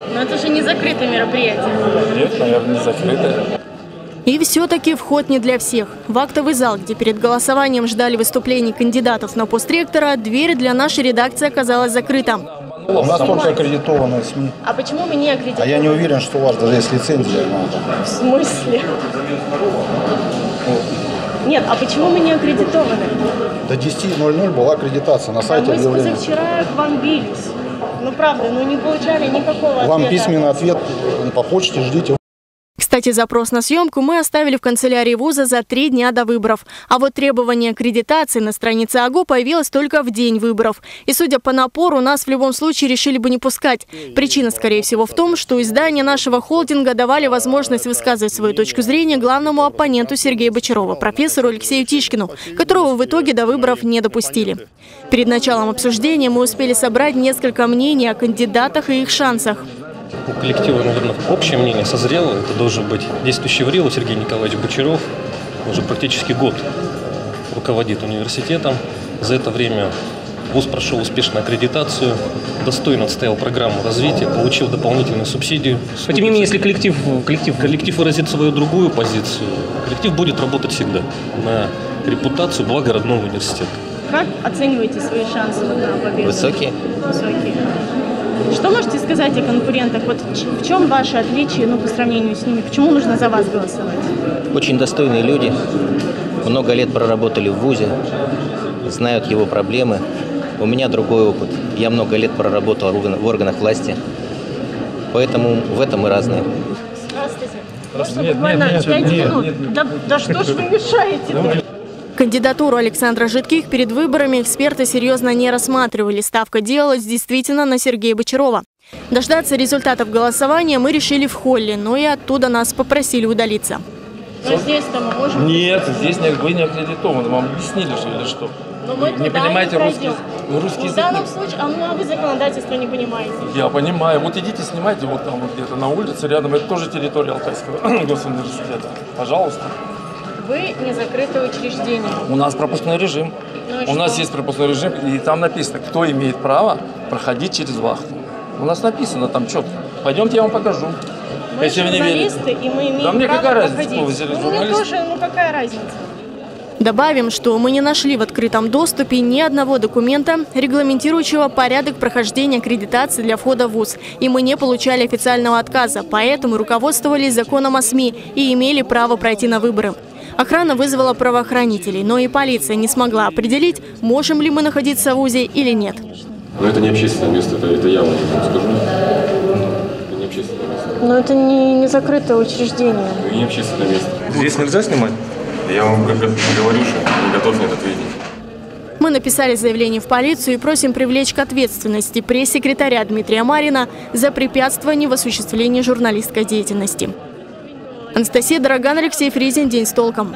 Но это же не закрытое мероприятие. Нет, наверное, не закрытое. И все-таки вход не для всех. В актовый зал, где перед голосованием ждали выступлений кандидатов на пост ректора, дверь для нашей редакции оказалась закрыта. У нас только аккредитованные СМИ. А почему вы не А аккредитованы? я не уверен, что у вас даже есть лицензия. В смысле? Нет, а почему мы не аккредитованы? До 10.00 была аккредитация на А сайте мы с позавчера к вам бились. Ну правда, ну не получали никакого Вам ответа. письменный ответ по почте ждите. Кстати, запрос на съемку мы оставили в канцелярии вуза за три дня до выборов. А вот требование аккредитации на странице АГУ появилось только в день выборов. И судя по напору, нас в любом случае решили бы не пускать. Причина, скорее всего, в том, что издания нашего холдинга давали возможность высказывать свою точку зрения главному оппоненту Сергея Бочарова, профессору Алексею Тишкину, которого в итоге до выборов не допустили. Перед началом обсуждения мы успели собрать несколько мнений о кандидатах и их шансах. У коллектива, наверное, общее мнение созрело. Это должен быть действующий в Рио Сергей Николаевич Бочаров. Уже практически год руководит университетом. За это время ВУЗ прошел успешную аккредитацию, достойно отстоял программу развития, получил дополнительную субсидию. Но тем не менее, если коллектив, коллектив, коллектив выразит свою другую позицию, коллектив будет работать всегда на репутацию блага родного университета. Как оцениваете свои шансы на победу? Высокие. Высокие. Что можете сказать о конкурентах? Вот в чем ваше отличие, ну, по сравнению с ними? Почему нужно за вас голосовать? Очень достойные люди. Много лет проработали в ВУЗе, знают его проблемы. У меня другой опыт. Я много лет проработал в орган- в органах власти. Поэтому в этом мы разные. Здравствуйте. Можно Нет, буквально нет, нет, пять нет, минут? нет, Да, да что ж вы мешаете? Кандидатуру Александра Житких перед выборами эксперты серьезно не рассматривали. Ставка делалась действительно на Сергея Бочарова. Дождаться результатов голосования мы решили в холле, но и оттуда нас попросили удалиться. Но здесь-то мы можем... Нет, здесь не, вы не аккредитованы. Вам объяснили же или что? Но мы не понимаете не русский, пройдем. русский Ну, В язык? данном случае, а ну а вы законодательство не понимаете. Я понимаю. Вот идите, снимайте вот там вот где-то на улице рядом. Это тоже территория Алтайского госуниверситета. Пожалуйста. Вы не закрытое учреждение. У нас пропускной режим. Ну У нас есть пропускной режим, и там написано, кто имеет право проходить через вахту. У нас написано там четко. Пойдемте, я вам покажу. Мы Если вы не верите. журналисты, и мы имеем Да мне право какая разница, проходить. кто вы Ну, мне тоже, ну какая разница? Добавим, что мы не нашли в открытом доступе ни одного документа, регламентирующего порядок прохождения аккредитации для входа в ВУЗ. И мы не получали официального отказа, поэтому руководствовались законом о СМИ и имели право пройти на выборы. Охрана вызвала правоохранителей, но и полиция не смогла определить, можем ли мы находиться в ВУЗе или нет. Но это не общественное место, это, это я вам скажу. Это не общественное место. Но это не, не закрытое учреждение. Это не общественное место. Здесь нельзя снимать? Я вам говорю, что не готов нет ответить. Мы написали заявление в полицию и просим привлечь к ответственности пресс-секретаря Дмитрия Марина за препятствование в осуществлении журналистской деятельности. Анастасия Дороган, Алексей Фризин. День с толком.